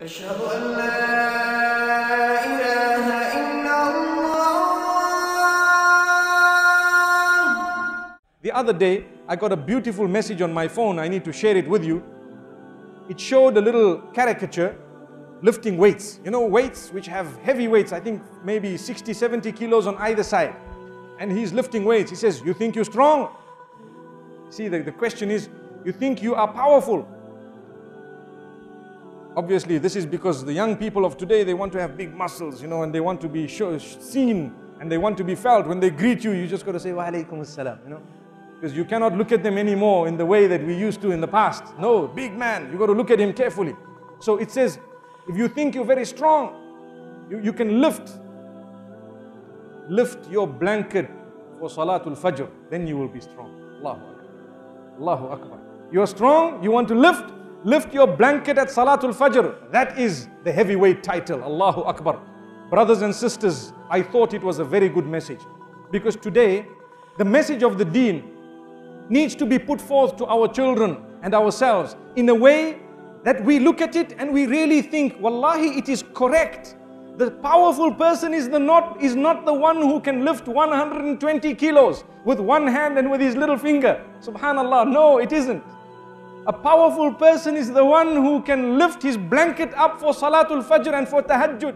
أشهد أن لا إله إلا الله The other day, I got a beautiful message on my phone. I need to share it with you. It showed a little caricature lifting weights. You know, weights which have heavy weights, I think maybe 60, 70 kilos on either side. And he's lifting weights. He says, You think you're strong? See, the, the question is, You think you are powerful? Obviously, this is because the young people of today, they want to have big muscles, you know, and they want to be show, seen and they want to be felt. When they greet you, you just got to say, Wa alaikum assalam, you know. Because you cannot look at them anymore in the way that we used to in the past. No, big man, you got to look at him carefully. So it says, if you think you're very strong, you, you can lift. Lift your blanket for Salatul Fajr, then you will be strong. Allahu Akbar. Allahu Akbar. You are strong, you want to lift, lift your blanket at Salatul Fajr. That is the heavyweight title. Allahu Akbar. Brothers and sisters, I thought it was a very good message. Because today, the message of the deen needs to be put forth to our children and ourselves in a way that we look at it and we really think, Wallahi, it is correct. The powerful person is, the not, is not the one who can lift 120 kilos with one hand and with his little finger. Subhanallah. No, it isn't. A powerful person is the one who can lift his blanket up for Salatul Fajr and for Tahajjud.